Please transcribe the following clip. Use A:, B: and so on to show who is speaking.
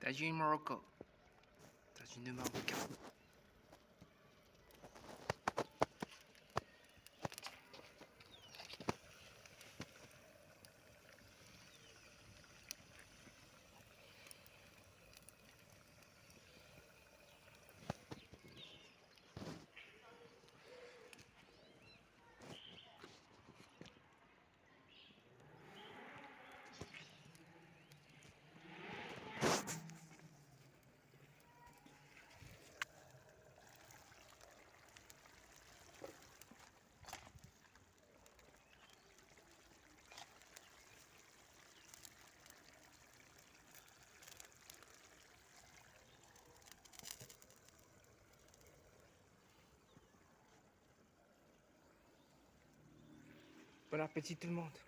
A: États-Unis, Morocco. États-Unis, Maroc. Bon appétit tout le monde.